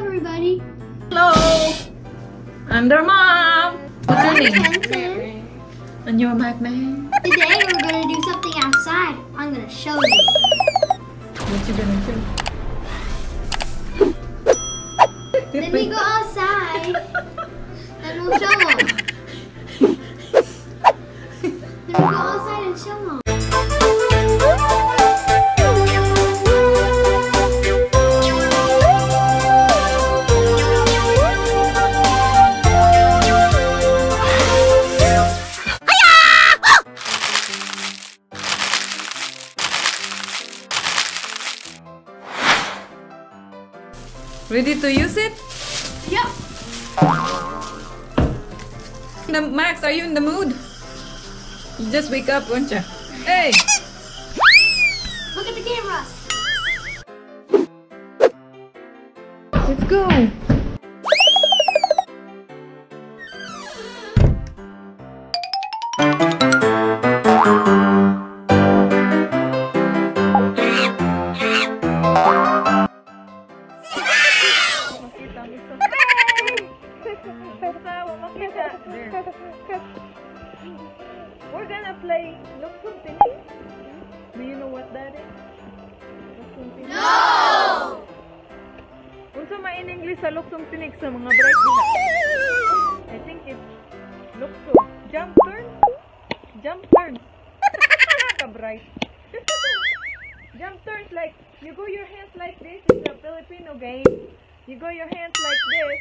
everybody. Hello! I'm their mom! What's your name? And you're Mac Man? Today we're gonna do something outside. I'm gonna show you. What you gonna do? Then we go outside. and we'll show them. then we go outside and show them. Ready to use it? Yep. The, Max, are you in the mood? You just wake up, won't you? Hey! Look at the camera. Let's go! We're gonna play Luksong Tinik. Do you know what that is? No! Unsa man in English sa luksong tinik sa mga bright? I think it's luksong. Jump turn? Jump turn. Ka bright. Jump turns like you go your hands like this. It's a Filipino game. You go your hands like this,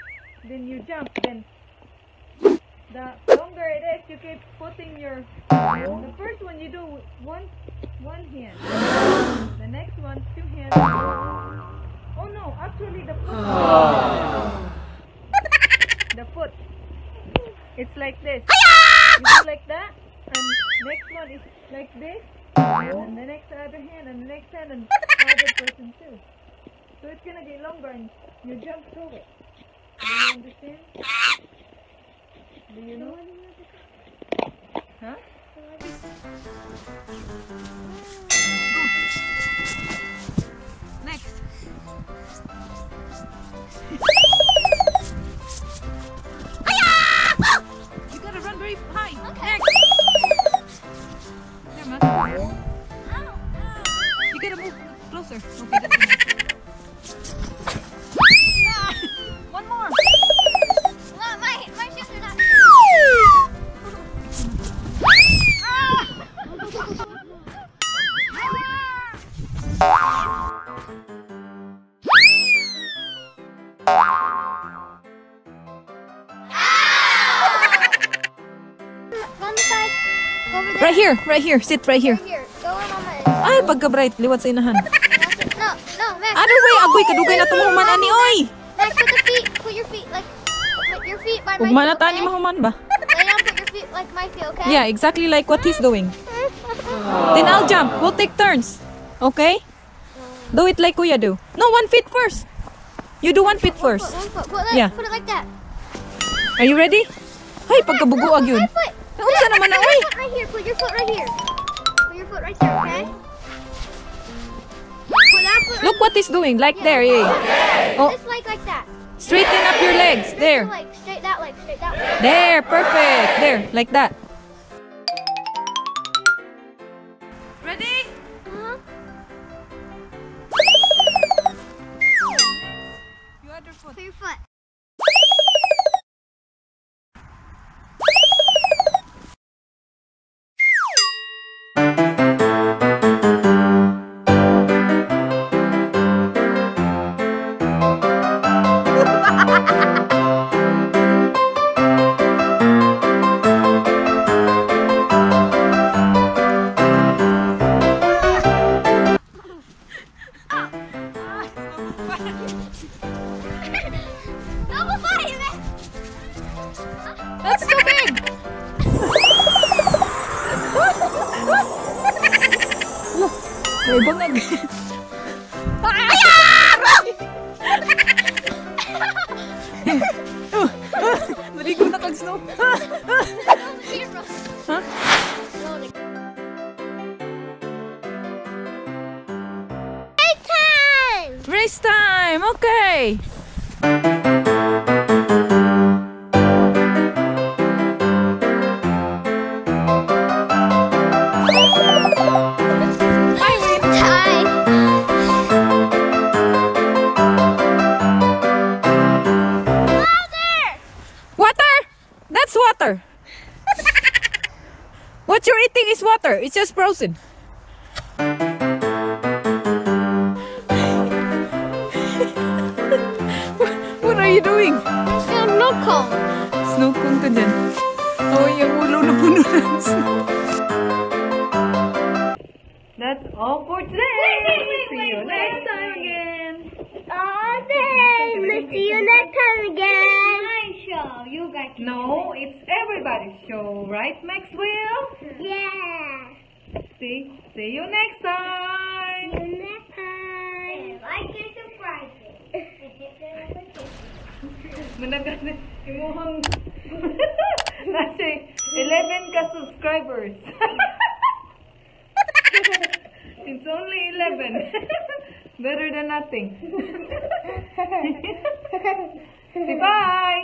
then you jump. Then the longer it is, you keep putting your. The first one you do one one hand. The next one two hands. Oh no, actually the foot. the foot. It's like this. Go like that, and next one is like this, and the next other hand, and the next hand, and other person too. So it's gonna get longer, and you jump through it. Do you understand? Do you know? Huh? Next. You gotta run very high. Okay. Next. There, Matt. You gotta move closer. Okay, Right here, right here. Sit right here. Right here. Go where mama is. Ay, pagka-bright. Liwat sa inahan. No, no, Max. Other way, agoy. Kadugay na tumuhuman, ani, oy. Max, put the feet. Put your feet like. Put your feet by my Ugma na feet, ta ni okay? mahuman ba? Lay down. Put your feet like my feet, okay? Yeah, exactly like what he's doing. Then I'll jump. We'll take turns. Okay? Do it like Kuya do. No, one feet first. You do one feet first. one foot. Put, like, Yeah. put it like that. Are you ready? Ay, pagkabuguag No, yun. My foot. Unsa naman na, Put your foot right here. Put your foot right here. Put your foot right there, okay? Put Look what he's doing. Like there, right yeah. Oh, This leg like that. straighten up your legs. There. leg. Straight that leg. Straight that leg. There, perfect. There, like that. May bangag. Naligo na kag snow. Camera. Huh? Break time. Race time. Okay. What you're eating is water. It's just frozen. what are you doing? No cone. Snow cone ka dyan. Oh, yung ulo na puno ng snow. That's all for today. Wait, wait, wait, See you wait, next wait, time wait. again. Oh, No, it's everybody's show, right, Maxwell? Yeah. See, see you next time. See you next time. Like and subscribe. Managan imuhang nasi 11 ka subscribers. It's only 11. Better than nothing. Say bye.